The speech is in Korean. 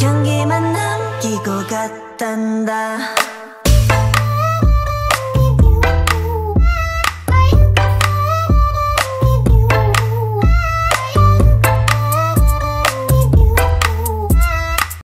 향기만 남기고 갔단다.